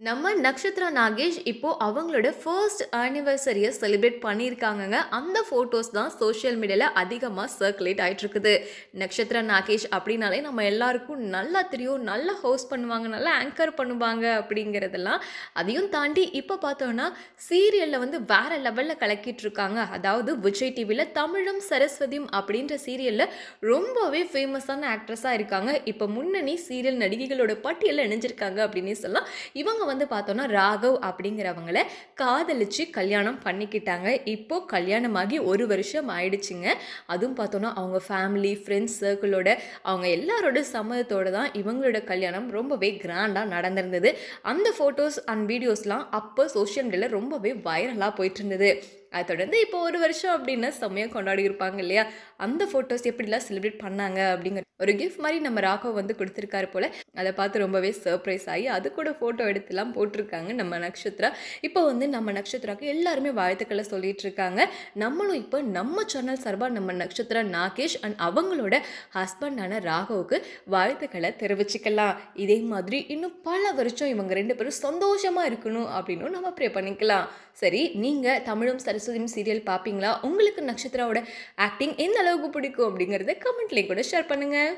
நம்ம நக்ஷத்ரா நாகேஷ் இப்போ அவங்களோட ஃபர்ஸ்ட் ஆனிவர்சரியை செலிப்ரேட் பண்ணியிருக்காங்கங்க. அந்த ஃபோட்டோஸ் தான் சோஷியல் மீடியாவில் அதிகமாக சர்க்குலேட் ஆகிட்டுருக்குது நக்ஷத்ரா நாகேஷ் அப்படின்னாலே நம்ம எல்லாருக்கும் நல்லா தெரியும். நல்லா ஹோஸ்ட் பண்ணுவாங்க. நல்லா ஆங்கர் பண்ணுவாங்க அப்படிங்கிறதெல்லாம் அதையும் தாண்டி இப்போ பார்த்தோன்னா சீரியலில் வந்து வேற லெவலில் கலக்கிட்டு இருக்காங்க அதாவது விஜய் டிவியில் தமிழும் சரஸ்வதியும் அப்படின்ற சீரியலில் ரொம்பவே ஃபேமஸான ஆக்ட்ரஸாக இருக்காங்க. இப்போ முன்னணி சீரியல் நடிகைகளோட பட்டியலில் இணைஞ்சிருக்காங்க அப்படின்னே சொல்லலாம். இவங்க வந்து பார்த்தோன்னா ராகவ் அப்படிங்கிறவங்கள காதலிச்சு கல்யாணம் பண்ணிக்கிட்டாங்க. இப்போ கல்யாணமாகி ஒரு வருஷம் ஆயிடுச்சுங்க. அதுவும் பார்த்தோன்னா அவங்க ஃபேமிலி ஃப்ரெண்ட்ஸ் சர்க்கிளோட அவங்க எல்லாரோட சம்மதத்தோட தான் இவங்களோட கல்யாணம் ரொம்பவே கிராண்டாக நடந்திருந்தது. அந்த ஃபோட்டோஸ் அண்ட் வீடியோஸ்லாம் அப்போ சோஷியல் மீடியாவில் ரொம்பவே வைரலாக போயிட்டு இருந்தது. அதை தொடர்ந்து இப்போ ஒரு வருஷம் அப்படின்னா செம்மையாக கொண்டாடி இருப்பாங்க இல்லையா? அந்த ஃபோட்டோஸ் எப்படிலாம் செலிப்ரேட் பண்ணாங்க அப்படிங்கிற ஒரு கிஃப்ட் மாதிரி நம்ம ராகவ் வந்து கொடுத்துருக்காரு போல். அதை பார்த்து ரொம்பவே சர்ப்ரைஸ் ஆகி அது கூட ஃபோட்டோ எடுத்துலாம் போட்டிருக்காங்க நம்ம நக்ஷத்ரா இப்போ வந்து நம்ம நட்சத்திராக்கு எல்லாருமே வாழ்த்துக்களை சொல்லிட்டு இருக்காங்க. நம்மளும் இப்போ நம்ம சேனல் சார்பாக நம்ம நக்ஷத்ரா நாகேஷ் அண்ட் அவங்களோட ஹஸ்பண்டான ராகவுக்கு வாழ்த்துக்களை தெரிவிச்சுக்கலாம். இதே மாதிரி இன்னும் பல வருஷம் இவங்க ரெண்டு பேரும் சந்தோஷமாக இருக்கணும் அப்படின்னு நம்ம ப்ரே பண்ணிக்கலாம். சரி நீங்கள் தமிழும் சரஸ்வதியும் சீரியல் பார்ப்பீங்களா உங்களுக்கு நட்சத்திராவோட ஆக்டிங் எந்த அளவுக்கு பிடிக்கும் அப்படிங்கிறத கமெண்ட்லேயும் கூட ஷேர் பண்ணுங்கள்